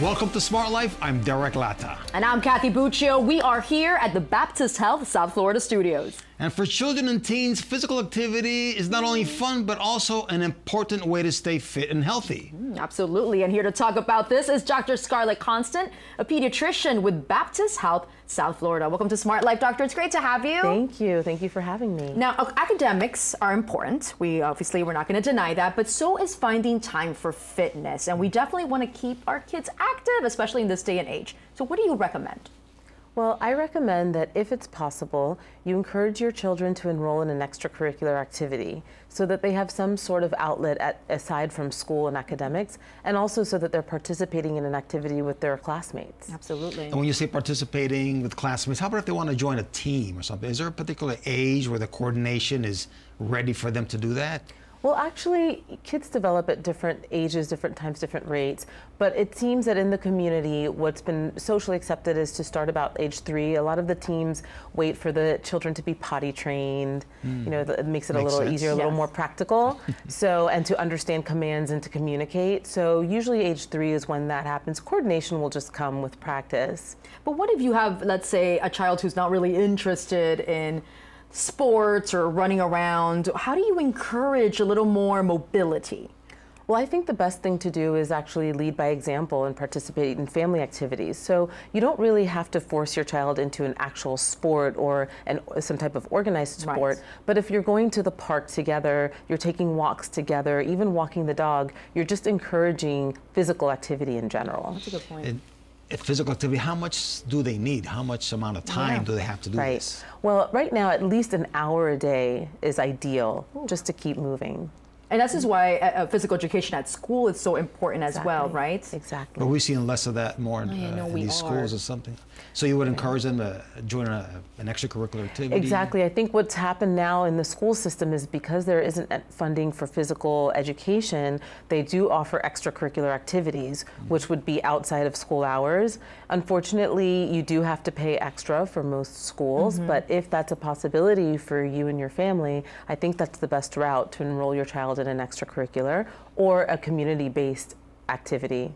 Welcome to Smart Life. I'm Derek Latta. And I'm Kathy Buccio. We are here at the Baptist Health South Florida studios. And for children and teens, physical activity is not only fun, but also an important way to stay fit and healthy. Mm, absolutely. And here to talk about this is Dr. Scarlett Constant, a pediatrician with Baptist Health South Florida. Welcome to Smart Life, Doctor. It's great to have you. Thank you. Thank you for having me. Now, academics are important. We obviously, we're not going to deny that, but so is finding time for fitness. And we definitely want to keep our kids active, especially in this day and age. So, what do you recommend? Well, I recommend that if it's possible, you encourage your children to enroll in an extracurricular activity so that they have some sort of outlet at, aside from school and academics, and also so that they're participating in an activity with their classmates. Absolutely. And when you say participating with classmates, how about if they want to join a team or something? Is there a particular age where the coordination is ready for them to do that? Well, actually, kids develop at different ages, different times, different rates. But it seems that in the community, what's been socially accepted is to start about age three. A lot of the teams wait for the children to be potty trained. Mm. You know, it makes it makes a little sense. easier, a yes. little more practical. so, and to understand commands and to communicate. So, usually age three is when that happens. Coordination will just come with practice. But what if you have, let's say, a child who's not really interested in sports or running around, how do you encourage a little more mobility? Well, I think the best thing to do is actually lead by example and participate in family activities. So you don't really have to force your child into an actual sport or an, some type of organized sport. Right. But if you're going to the park together, you're taking walks together, even walking the dog, you're just encouraging physical activity in general. That's a good point physical activity, how much do they need? How much amount of time yeah. do they have to do right. this? Well, right now, at least an hour a day is ideal Ooh. just to keep moving. And this is why uh, uh, physical education at school is so important as well, right? Exactly. But we're seeing less of that more in, uh, in these are. schools or something. So you would encourage them to join a, an extracurricular activity? Exactly. I think what's happened now in the school system is because there isn't funding for physical education, they do offer extracurricular activities, mm-hmm. which would be outside of school hours. Unfortunately, you do have to pay extra for most schools, mm-hmm. but if that's a possibility for you and your family, I think that's the best route to enroll your child in an extracurricular or a community based activity.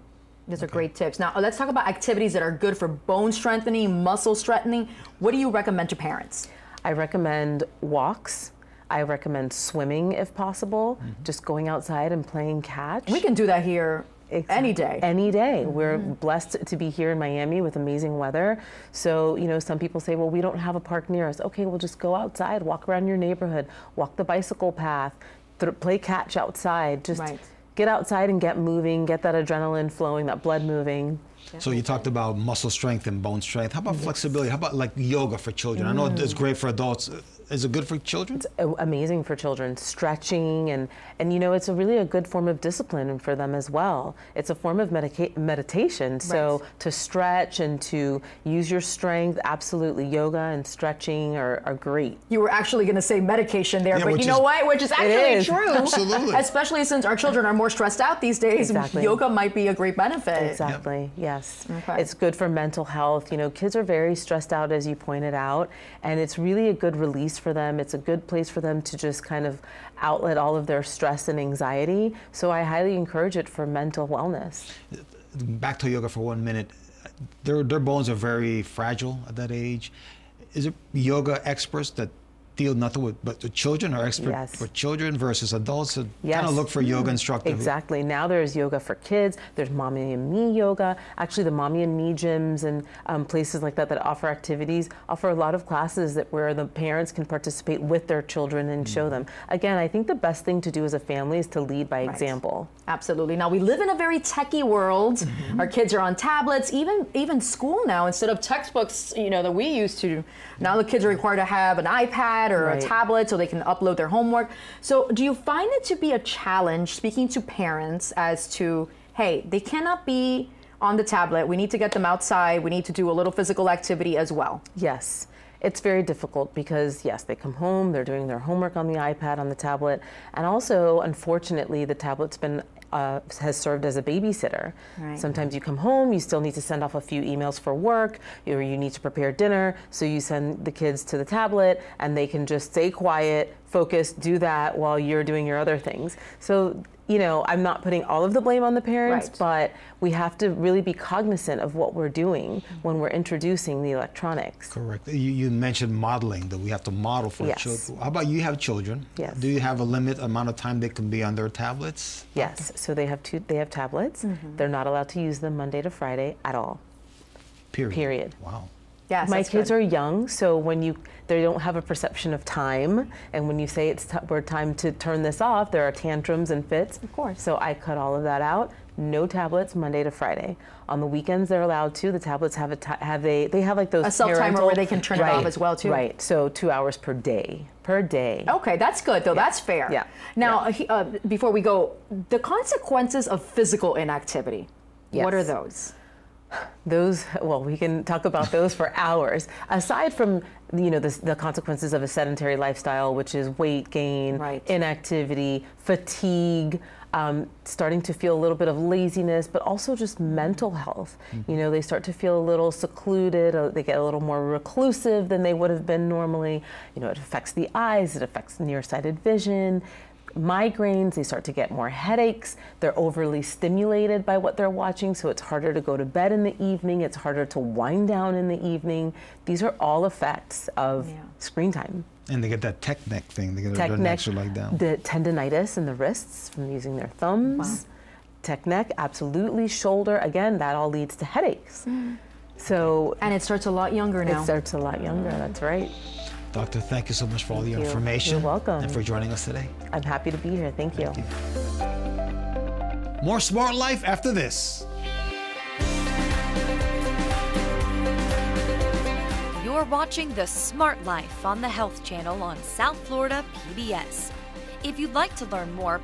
These okay. are great tips. Now, let's talk about activities that are good for bone strengthening, muscle strengthening. What do you recommend to parents? I recommend walks. I recommend swimming if possible, mm-hmm. just going outside and playing catch. We can do that here Exactly. Any day. Any day. Mm-hmm. We're blessed to be here in Miami with amazing weather. So, you know, some people say, well, we don't have a park near us. Okay, well, just go outside, walk around your neighborhood, walk the bicycle path, th- play catch outside. Just right get outside and get moving, get that adrenaline flowing, that blood moving. So you talked about muscle strength and bone strength. How about yes. flexibility? How about like yoga for children? Mm. I know it's mm. great for adults. Is it good for children? It's uh, amazing for children. Stretching and and you know it's a really a good form of discipline for them as well. It's a form of medica- meditation. So right. to stretch and to use your strength, absolutely yoga and stretching are, are great. You were actually going to say medication there, yeah, but you know what? Which is actually true. Absolutely. Especially since our children are more stressed out these days. Exactly. Yoga might be a great benefit. Exactly. Yep. Yes. Okay. It's good for mental health. You know, kids are very stressed out as you pointed out, and it's really a good release for them. It's a good place for them to just kind of outlet all of their stress and anxiety. So I highly encourage it for mental wellness. Back to yoga for one minute. Their, their bones are very fragile at that age. Is it yoga experts that deal nothing with but the children are expert yes. for children versus adults so yes. kind of look for yoga instructors exactly now there's yoga for kids there's mommy and me yoga actually the mommy and me gyms and um, places like that that offer activities offer a lot of classes that where the parents can participate with their children and mm-hmm. show them again i think the best thing to do as a family is to lead by right. example absolutely now we live in a very techy world mm-hmm. our kids are on tablets even even school now instead of textbooks you know that we used to now the kids are required to have an ipad iPad or right. a tablet so they can upload their homework. So, do you find it to be a challenge speaking to parents as to, hey, they cannot be on the tablet. We need to get them outside. We need to do a little physical activity as well. Yes. It's very difficult because, yes, they come home, they're doing their homework on the iPad, on the tablet, and also, unfortunately, the tablet's been uh, has served as a babysitter. Right. Sometimes you come home, you still need to send off a few emails for work, or you need to prepare dinner, so you send the kids to the tablet and they can just stay quiet, focus, do that while you're doing your other things. So you know, I'm not putting all of the blame on the parents, Right. but we have to really be cognizant of what we're doing when we're introducing the electronics. Correct. You, you mentioned modeling that we have to model for Yes. children. How about you have children? Yes. Do you have a limit amount of time they can be on their tablets? Yes, so they have two. They have tablets. Mm-hmm. They're not allowed to use them Monday to Friday at all. Period. Period. Wow. Yes, My kids good. are young, so when you they don't have a perception of time, and when you say it's t- we're time to turn this off, there are tantrums and fits. Of course. So I cut all of that out. No tablets Monday to Friday. On the weekends they're allowed to. The tablets have a ti have a they have like those A self-timer parental- where they can turn it off as well, too. Right. So two hours per day. Per day. Okay, that's good though. That's fair. Yeah. Now, Yeah. uh, before we go, the consequences of physical inactivity. What are those? Those, well, we can talk about those for hours. Aside from, you know, the, the consequences of a sedentary lifestyle, which is weight gain, Right. inactivity, fatigue, um, starting to feel a little bit of laziness, but also just mental health. You know, they start to feel a little secluded, uh, they get a little more reclusive than they would have been normally. You know, it affects the eyes, it affects nearsighted vision migraines, they start to get more headaches, they're overly stimulated by what they're watching, so it's harder to go to bed in the evening, it's harder to wind down in the evening. These are all effects of Yeah. screen time. And they get that tech neck thing. They get Tech their neck, necks are like down. the tendonitis in the wrists from using their thumbs. Tech neck, absolutely. Shoulder, again, that all leads to headaches. Mm. So And it starts a lot younger now. it starts a lot younger, that's right. Doctor, thank you so much for all your you. information. You're welcome. And for joining us today. I'm happy to be here. Thank you. More Smart Life after this. You're watching The Smart Life on the Health Channel on South Florida PBS. If you'd like to learn more,